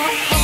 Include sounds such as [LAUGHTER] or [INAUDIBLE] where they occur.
oh [LAUGHS]